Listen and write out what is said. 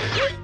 you